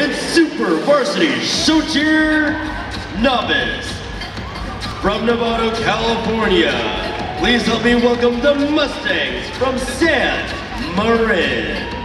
and Super Varsity Show Cheer Novice. From Novato, California, please help me welcome the Mustangs from San Marin.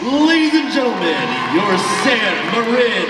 Ladies and gentlemen, your San Marin